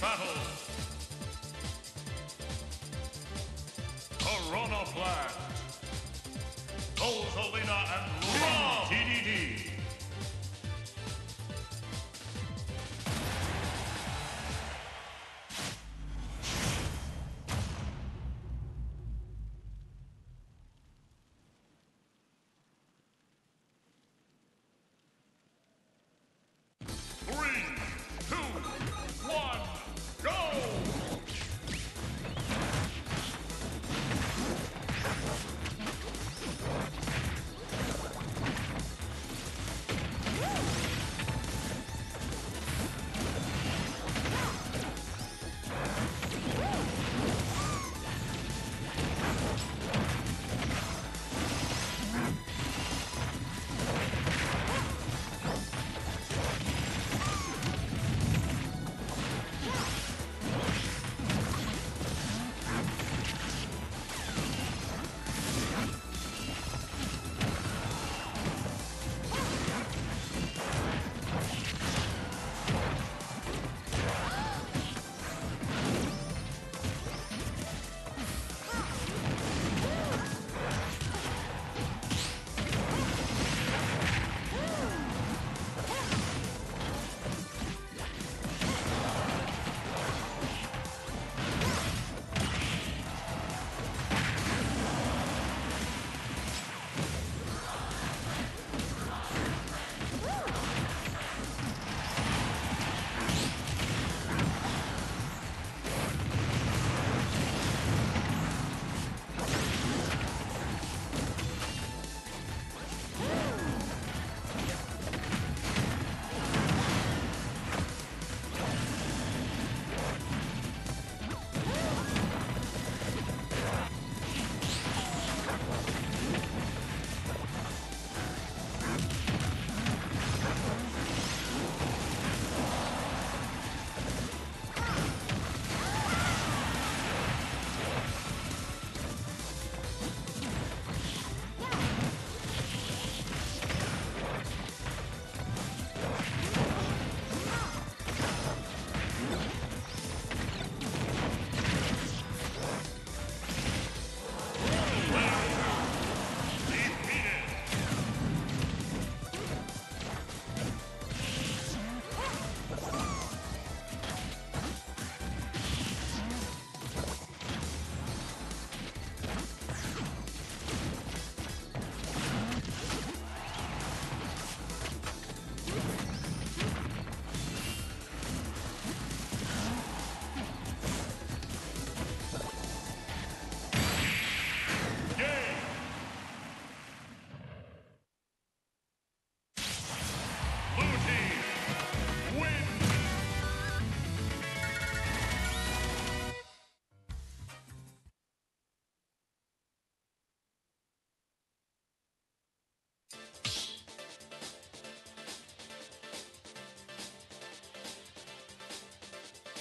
battle. Corona Plant. Rosalina and Luma TDD.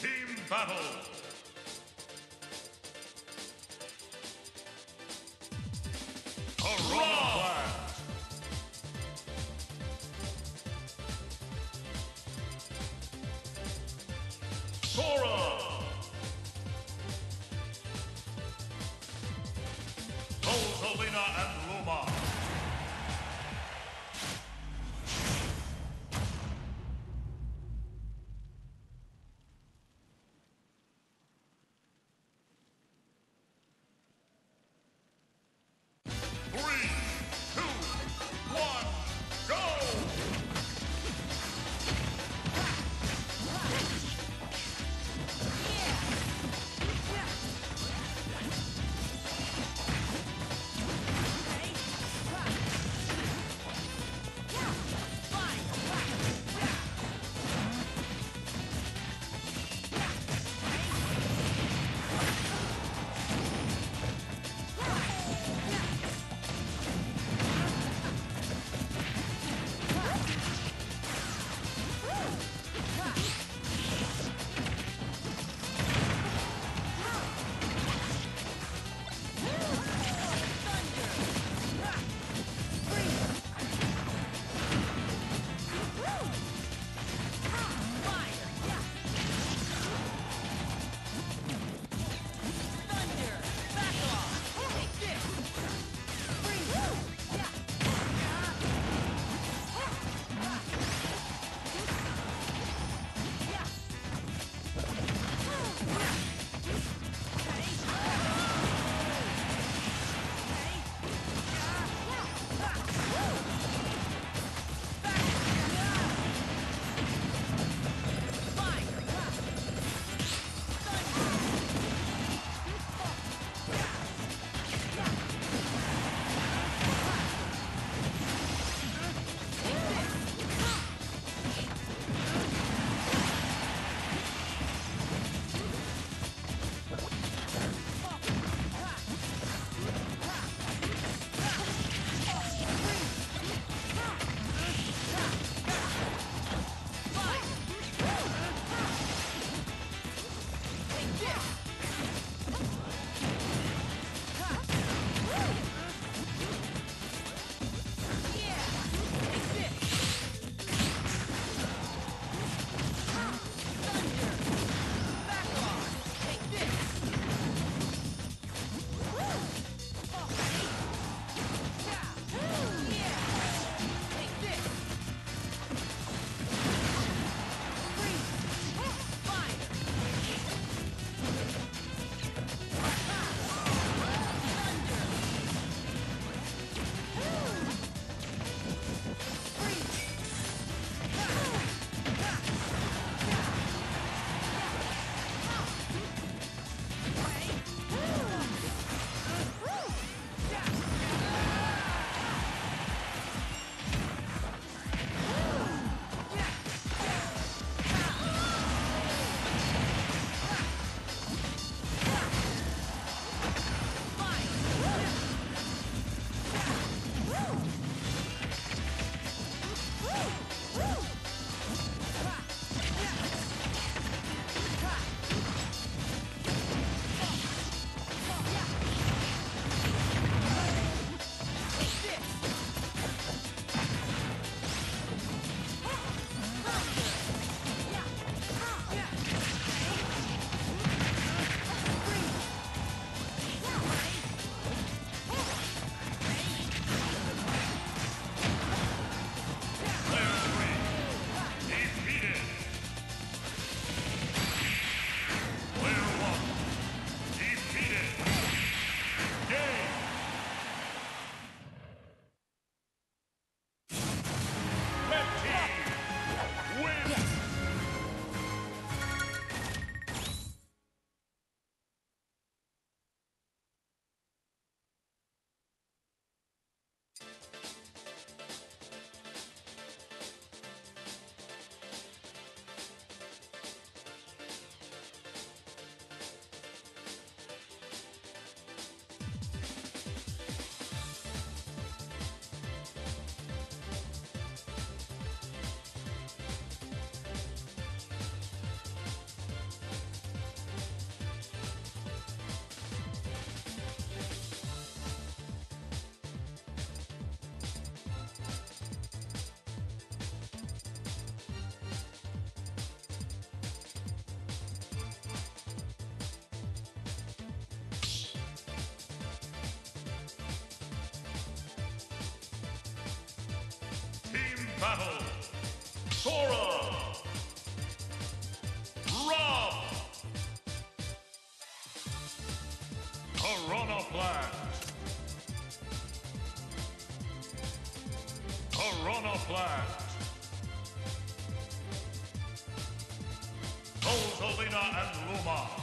Team battle. Corona battle. Sora. Rob. Corona Plant. Rosalina and Luma.